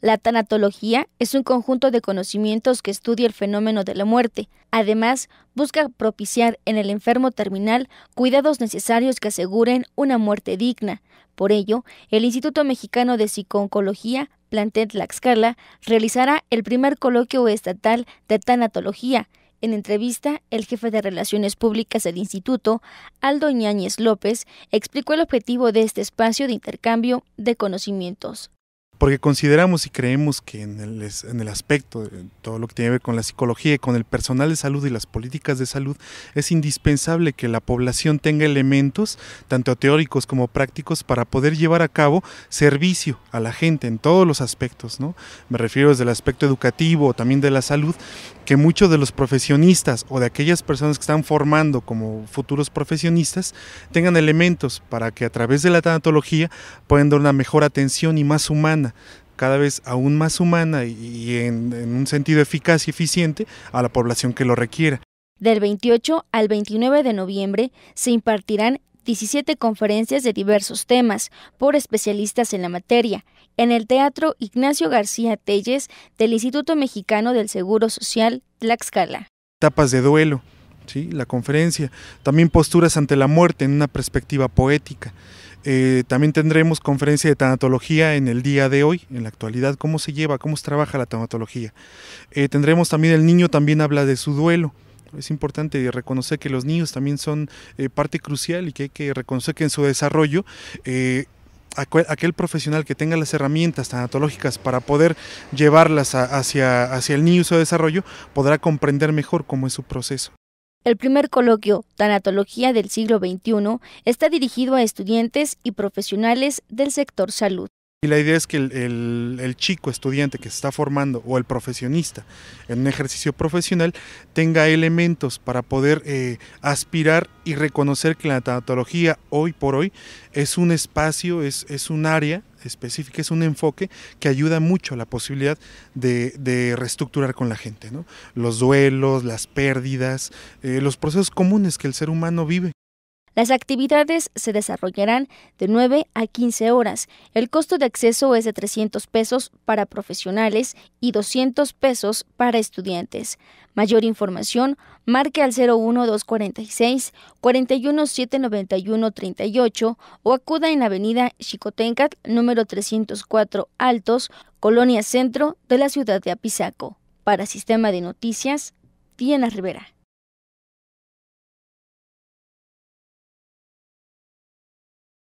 La tanatología es un conjunto de conocimientos que estudia el fenómeno de la muerte. Además, busca propiciar en el enfermo terminal cuidados necesarios que aseguren una muerte digna. Por ello, el Instituto Mexicano de Psicooncología, plantel Tlaxcala, realizará el primer coloquio estatal de tanatología. En entrevista, el jefe de Relaciones Públicas del Instituto, Aldo Ñáñez López, explicó el objetivo de este espacio de intercambio de conocimientos porque consideramos y creemos que en el, en el, aspecto de todo lo que tiene que ver con la psicología y con el personal de salud y las políticas de salud, es indispensable que la población tenga elementos, tanto teóricos como prácticos, para poder llevar a cabo servicio a la gente en todos los aspectos. ¿no? Me refiero desde el aspecto educativo o también de la salud, que muchos de los profesionistas o de aquellas personas que están formando como futuros profesionistas tengan elementos para que a través de la tanatología puedan dar una mejor atención y más humana cada vez aún más humana y en, en un sentido eficaz y eficiente a la población que lo requiera. Del 28 al 29 de noviembre se impartirán 17 conferencias de diversos temas por especialistas en la materia en el Teatro Ignacio García Telles del Instituto Mexicano del Seguro Social Tlaxcala. Etapas de duelo, la conferencia, también posturas ante la muerte en una perspectiva poética. Eh, también tendremos conferencia de tanatología en el día de hoy, en la actualidad, cómo se lleva, cómo se trabaja la tanatología. Eh, tendremos también el niño también habla de su duelo. Es importante reconocer que los niños también son eh, parte crucial y que hay que reconocer que en su desarrollo aquel, profesional que tenga las herramientas tanatológicas para poder llevarlas hacia, hacia el niño y su desarrollo podrá comprender mejor cómo es su proceso. El primer coloquio, Tanatología del siglo XXI, está dirigido a estudiantes y profesionales del sector salud. Y la idea es que el, chico estudiante que se está formando o el profesionista en un ejercicio profesional tenga elementos para poder eh, aspirar y reconocer que la tanatología hoy por hoy es un espacio, es, un área específica, es un enfoque que ayuda mucho a la posibilidad de, reestructurar con la gente. ¿no? Los duelos, las pérdidas, eh, los procesos comunes que el ser humano vive. Las actividades se desarrollarán de 9 a 15 horas. El costo de acceso es de 300 pesos para profesionales y 200 pesos para estudiantes. Mayor información, marque al 01246 41791 38 o acuda en Avenida Chicotencat, número 304 Altos, Colonia Centro de la ciudad de Apizaco. Para Sistema de Noticias, Diana Rivera.